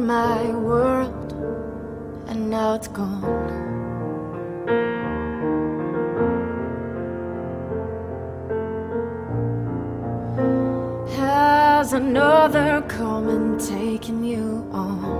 were my world, and now it's gone. Has another come and taken you on?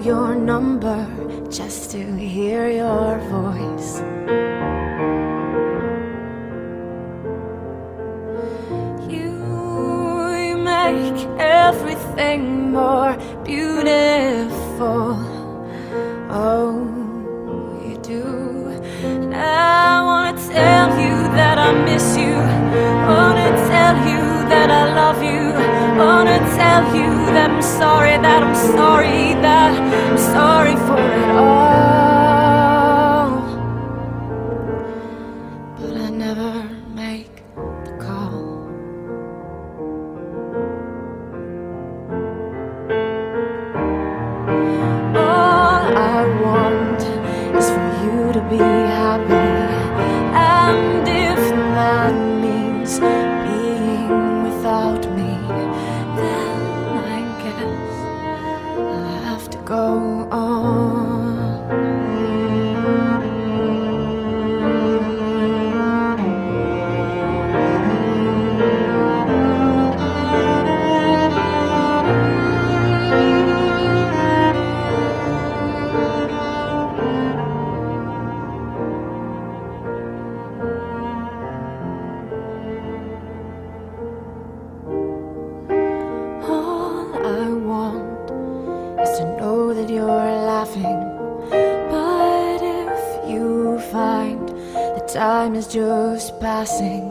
Your number just to hear your voice. You, make everything more beautiful. Oh, you do. And I wanna tell you that I miss you. Wanna tell you that I love you. Wanna tell you that I'm sorry, that I'm sorry, that I'm sorry for it all. But I never make the call. All I want is for you to be time is just passing,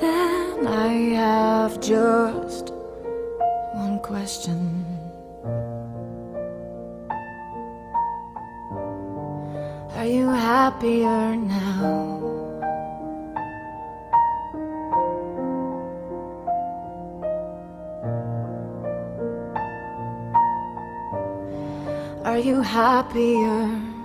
then I have just one question. Are you happier now? Are you happier